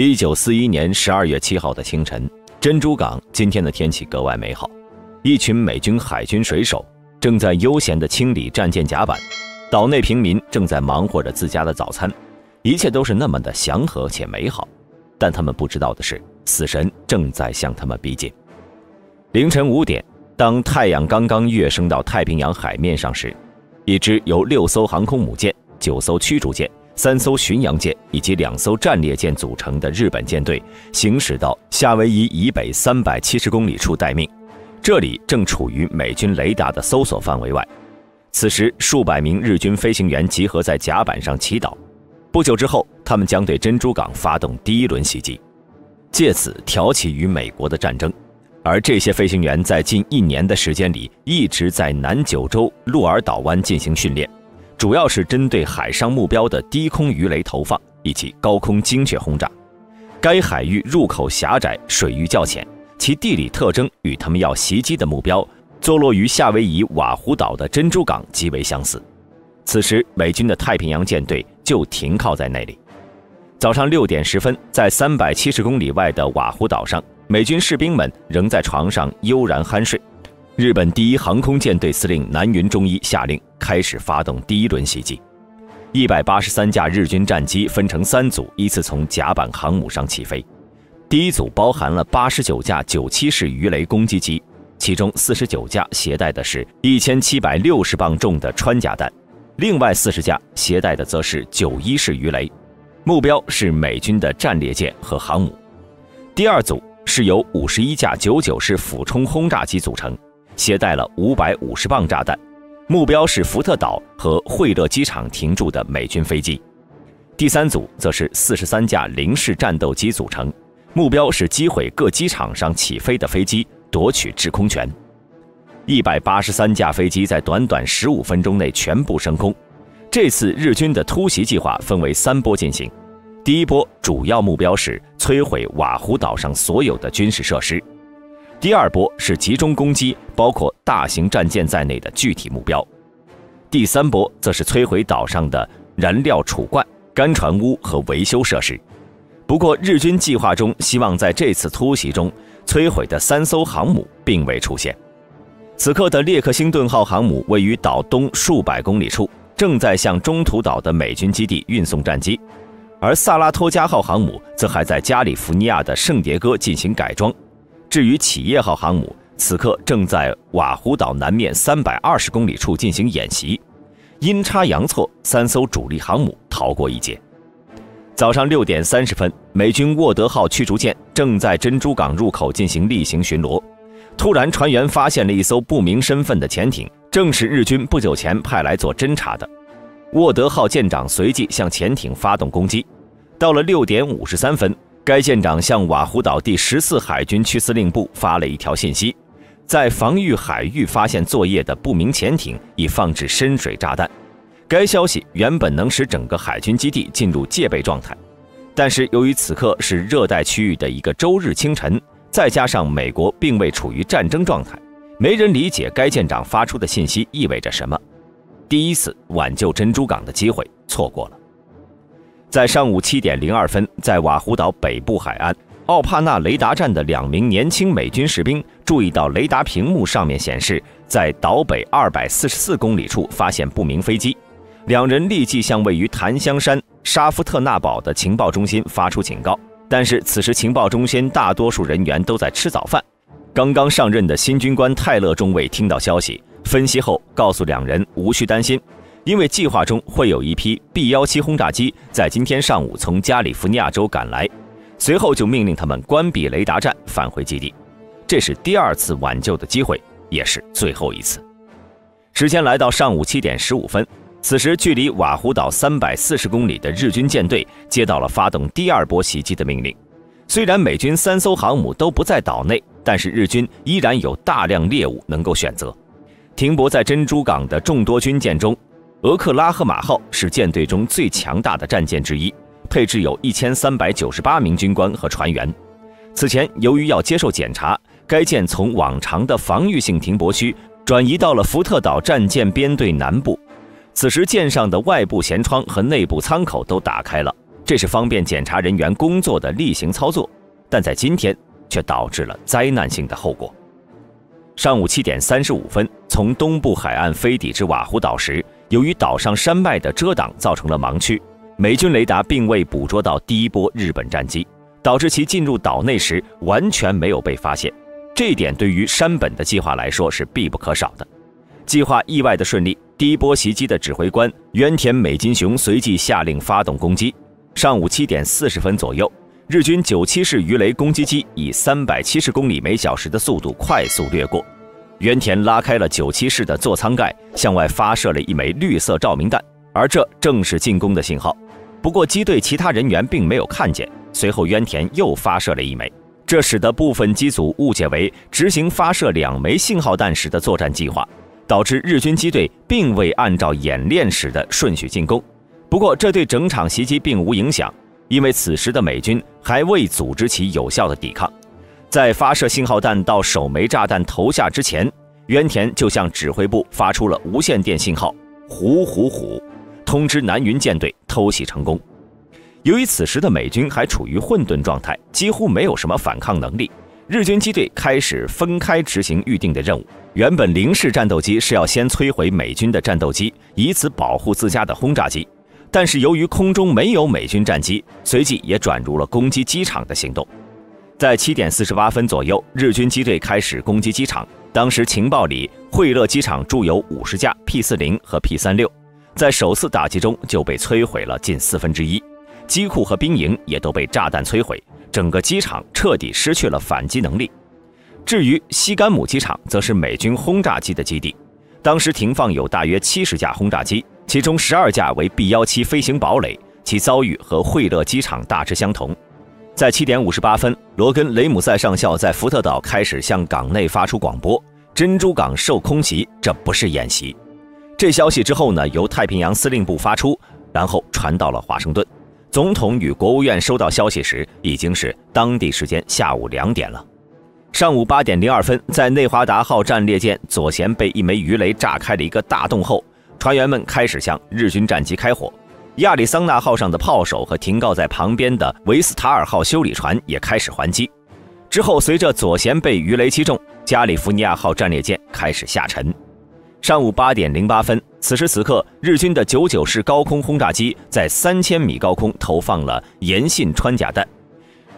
一九四一年十二月七号的清晨，珍珠港今天的天气格外美好。一群美军海军水手正在悠闲地清理战舰甲板，岛内平民正在忙活着自家的早餐，一切都是那么的祥和且美好。但他们不知道的是，死神正在向他们逼近。凌晨五点，当太阳刚刚跃升到太平洋海面上时，一支由六艘航空母舰、九艘驱逐舰。三艘巡洋舰以及两艘战列舰组成的日本舰队行驶到夏威夷以北三百七十公里处待命，这里正处于美军雷达的搜索范围外。此时，数百名日军飞行员集合在甲板上祈祷。不久之后，他们将对珍珠港发动第一轮袭击，借此挑起与美国的战争。而这些飞行员在近一年的时间里一直在南九州鹿儿岛湾进行训练。主要是针对海上目标的低空鱼雷投放以及高空精确轰炸。该海域入口狭窄，水域较浅，其地理特征与他们要袭击的目标——坐落于夏威夷瓦胡岛的珍珠港极为相似。此时，美军的太平洋舰队就停靠在那里。早上六点十分，在三百七十公里外的瓦胡岛上，美军士兵们仍在床上悠然酣睡。日本第一航空舰队司令南云忠一下令开始发动第一轮袭击。一百八十三架日军战机分成三组，依次从甲板航母上起飞。第一组包含了八十九架九七式鱼雷攻击机，其中四十九架携带的是一千七百六十磅重的穿甲弹，另外四十架携带的则是九一式鱼雷，目标是美军的战列舰和航母。第二组是由五十一架九九式俯冲轰炸机组成。携带了五百五十磅炸弹，目标是福特岛和惠勒机场停驻的美军飞机。第三组则是四十三架零式战斗机组成，目标是击毁各机场上起飞的飞机，夺取制空权。一百八十三架飞机在短短十五分钟内全部升空。这次日军的突袭计划分为三波进行，第一波主要目标是摧毁瓦胡岛上所有的军事设施。第二波是集中攻击包括大型战舰在内的具体目标，第三波则是摧毁岛上的燃料储罐、干船坞和维修设施。不过，日军计划中希望在这次突袭中摧毁的三艘航母并未出现。此刻的列克星顿号航母位于岛东数百公里处，正在向中途岛的美军基地运送战机，而萨拉托加号航母则还在加利福尼亚的圣迭戈进行改装。至于企业号航母，此刻正在瓦胡岛南面三百二十公里处进行演习，阴差阳错，三艘主力航母逃过一劫。早上六点三十分，美军沃德号驱逐舰正在珍珠港入口进行例行巡逻，突然船员发现了一艘不明身份的潜艇，正是日军不久前派来做侦察的。沃德号舰长随即向潜艇发动攻击，到了六点五十三分。该舰长向瓦胡岛第十四海军区司令部发了一条信息，在防御海域发现作业的不明潜艇已放置深水炸弹。该消息原本能使整个海军基地进入戒备状态，但是由于此刻是热带区域的一个周日清晨，再加上美国并未处于战争状态，没人理解该舰长发出的信息意味着什么。第一次挽救珍珠港的机会错过了。在上午七点零二分，在瓦胡岛北部海岸奥帕纳雷达站的两名年轻美军士兵注意到雷达屏幕上面显示，在岛北二百四十四公里处发现不明飞机。两人立即向位于檀香山沙夫特纳堡的情报中心发出警告，但是此时情报中心大多数人员都在吃早饭。刚刚上任的新军官泰勒中尉听到消息，分析后告诉两人无需担心。因为计划中会有一批 B-17 轰炸机在今天上午从加利福尼亚州赶来，随后就命令他们关闭雷达站，返回基地。这是第二次挽救的机会，也是最后一次。时间来到上午七点十五分，此时距离瓦胡岛三百四十公里的日军舰队接到了发动第二波袭击的命令。虽然美军三艘航母都不在岛内，但是日军依然有大量猎物能够选择。停泊在珍珠港的众多军舰中。俄克拉荷马号是舰队中最强大的战舰之一，配置有一千三百九十八名军官和船员。此前，由于要接受检查，该舰从往常的防御性停泊区转移到了福特岛战舰编队南部。此时，舰上的外部舷窗和内部舱口都打开了，这是方便检查人员工作的例行操作，但在今天却导致了灾难性的后果。上午七点三十五分，从东部海岸飞抵至瓦胡岛时，由于岛上山脉的遮挡，造成了盲区，美军雷达并未捕捉到第一波日本战机，导致其进入岛内时完全没有被发现。这一点对于山本的计划来说是必不可少的。计划意外的顺利，第一波袭击的指挥官渊田美金雄随即下令发动攻击。上午七点四十分左右，日军九七式鱼雷攻击机以三百七十公里每小时的速度快速掠过。渊田拉开了九七式的座舱盖，向外发射了一枚绿色照明弹，而这正是进攻的信号。不过机队其他人员并没有看见。随后渊田又发射了一枚。这使得部分机组误解为执行发射两枚信号弹时的作战计划，导致日军机队并未按照演练时的顺序进攻。不过，这对整场袭击并无影响，因为此时的美军还未组织起有效的抵抗。在发射信号弹到首枚炸弹投下之前，渊田就向指挥部发出了无线电信号“虎虎虎”，通知南云舰队偷袭成功。由于此时的美军还处于混沌状态，几乎没有什么反抗能力，日军机队开始分开执行预定的任务。原本零式战斗机是要先摧毁美军的战斗机，以此保护自家的轰炸机，但是由于空中没有美军战机，随即也转入了攻击机场的行动。在七点四十八分左右，日军机队开始攻击机场。当时情报里，惠勒机场驻有五十架 P 四零和 P 三六，在首次打击中就被摧毁了近四分之一。机库和兵营也都被炸弹摧毁，整个机场彻底失去了反击能力。至于西干姆机场，则是美军轰炸机的基地，当时停放有大约七十架轰炸机，其中十二架为 B 幺七飞行堡垒，其遭遇和惠勒机场大致相同。在七点五十八分，罗根·雷姆塞上校在福特岛开始向港内发出广播：“珍珠港受空袭，这不是演习。”这消息之后呢，由太平洋司令部发出，然后传到了华盛顿。总统与国务院收到消息时，已经是当地时间下午两点了。上午八点零二分，在内华达号战列舰左舷被一枚鱼雷炸开了一个大洞后，船员们开始向日军战机开火。亚利桑那号上的炮手和停靠在旁边的维斯塔尔号修理船也开始还击。之后，随着左舷被鱼雷击中，加利福尼亚号战列舰开始下沉。上午八点零八分，此时此刻，日军的九九式高空轰炸机在三千米高空投放了延信穿甲弹。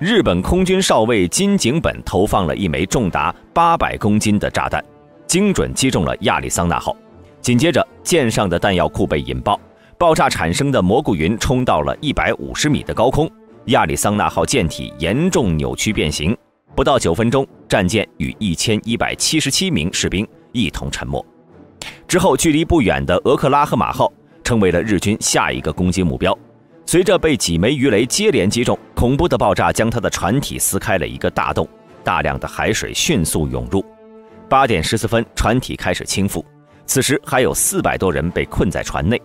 日本空军少尉金井本投放了一枚重达八百公斤的炸弹，精准击中了亚利桑那号。紧接着，舰上的弹药库被引爆，爆炸产生的蘑菇云冲到了一百五十米的高空，亚利桑那号舰体严重扭曲变形。不到九分钟，战舰与一千一百七十七名士兵一同沉没。之后，距离不远的俄克拉荷马号成为了日军下一个攻击目标。随着被几枚鱼雷接连击中，恐怖的爆炸将它的船体撕开了一个大洞，大量的海水迅速涌入。八点十四分，船体开始倾覆。此时还有四百多人被困在船内，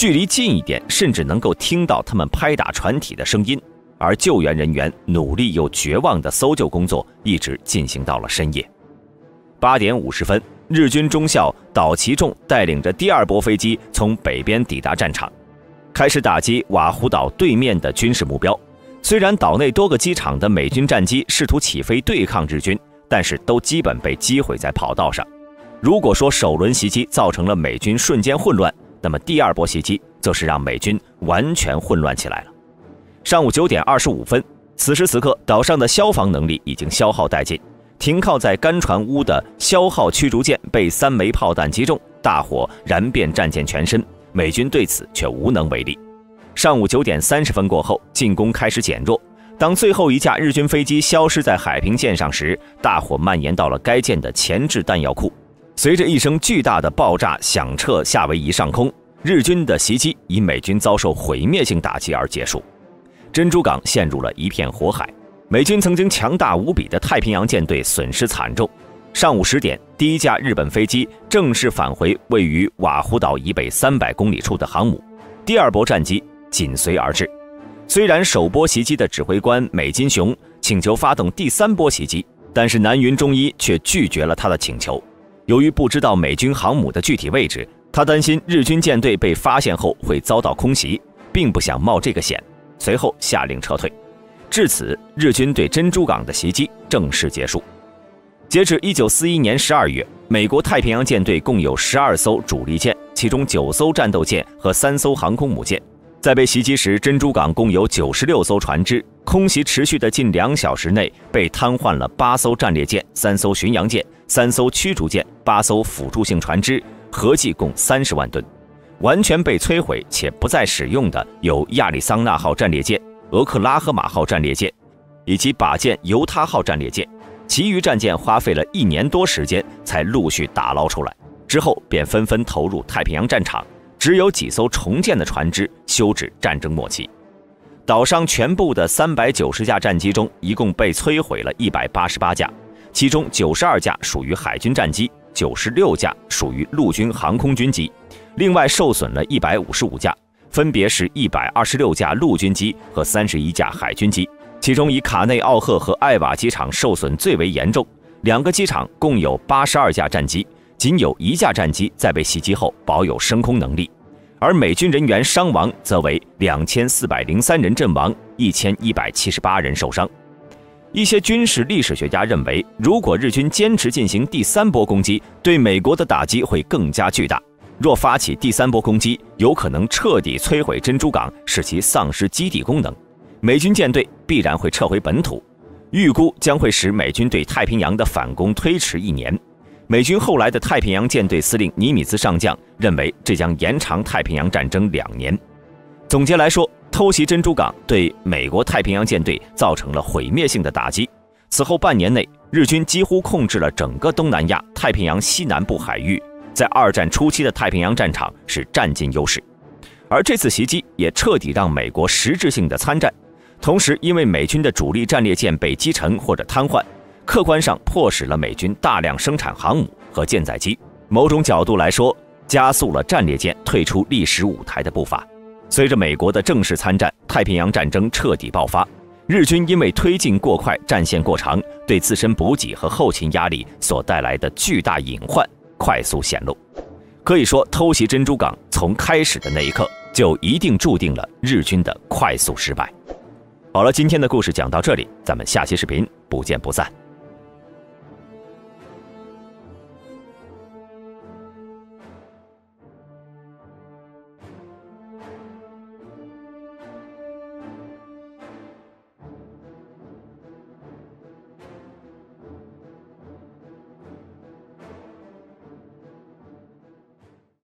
距离近一点，甚至能够听到他们拍打船体的声音。而救援人员努力又绝望的搜救工作一直进行到了深夜。八点五十分。日军中校岛崎重带领着第二波飞机从北边抵达战场，开始打击瓦胡岛对面的军事目标。虽然岛内多个机场的美军战机试图起飞对抗日军，但是都基本被击毁在跑道上。如果说首轮袭击造成了美军瞬间混乱，那么第二波袭击则是让美军完全混乱起来了。上午九点二十五分，此时此刻，岛上的消防能力已经消耗殆尽。停靠在干船坞的消耗驱逐舰被三枚炮弹击中，大火燃遍战舰全身，美军对此却无能为力。上午九点三十分过后，进攻开始减弱。当最后一架日军飞机消失在海平线上时，大火蔓延到了该舰的前置弹药库。随着一声巨大的爆炸响彻夏威夷上空，日军的袭击以美军遭受毁灭性打击而结束，珍珠港陷入了一片火海。美军曾经强大无比的太平洋舰队损失惨重。上午十点，第一架日本飞机正式返回位于瓦胡岛以北三百公里处的航母，第二波战机紧随而至。虽然首波袭击的指挥官美金雄请求发动第三波袭击，但是南云忠一却拒绝了他的请求。由于不知道美军航母的具体位置，他担心日军舰队被发现后会遭到空袭，并不想冒这个险。随后下令撤退。至此，日军对珍珠港的袭击正式结束。截至一九四一年十二月，美国太平洋舰队共有十二艘主力舰，其中九艘战斗舰和三艘航空母舰。在被袭击时，珍珠港共有九十六艘船只。空袭持续的近两小时内，被瘫痪了八艘战列舰、三艘巡洋舰、三艘驱逐舰、八艘辅助性船只，合计共三十万吨。完全被摧毁且不再使用的有亚利桑那号战列舰、俄克拉荷马号战列舰，以及靶舰犹他号战列舰。其余战舰花费了一年多时间才陆续打捞出来，之后便纷纷投入太平洋战场，只有几艘重建的船只休止战争末期。岛上全部的三百九十架战机中，一共被摧毁了一百八十八架，其中九十二架属于海军战机，九十六架属于陆军航空军机，另外受损了一百五十五架，分别是一百二十六架陆军机和三十一架海军机。其中以卡内奥赫和艾瓦机场受损最为严重，两个机场共有八十二架战机，仅有一架战机在被袭击后保有升空能力，而美军人员伤亡则为两千四百零三人阵亡，一千一百七十八人受伤。一些军事历史学家认为，如果日军坚持进行第三波攻击，对美国的打击会更加巨大。若发起第三波攻击，有可能彻底摧毁珍珠港，使其丧失基地功能。美军舰队必然会撤回本土，预估将会使美军对太平洋的反攻推迟一年。美军后来的太平洋舰队司令尼米兹上将认为，这将延长太平洋战争两年。总结来说，偷袭珍珠港对美国太平洋舰队造成了毁灭性的打击。此后半年内，日军几乎控制了整个东南亚太平洋西南部海域，在二战初期的太平洋战场是占尽优势。而这次袭击也彻底让美国实质性的参战。同时，因为美军的主力战列舰被击沉或者瘫痪，客观上迫使了美军大量生产航母和舰载机。某种角度来说，加速了战列舰退出历史舞台的步伐。随着美国的正式参战，太平洋战争彻底爆发。日军因为推进过快、战线过长，对自身补给和后勤压力所带来的巨大隐患快速显露。可以说，偷袭珍珠港从开始的那一刻，就一定注定了日军的快速失败。好了，今天的故事讲到这里，咱们下期视频不见不散。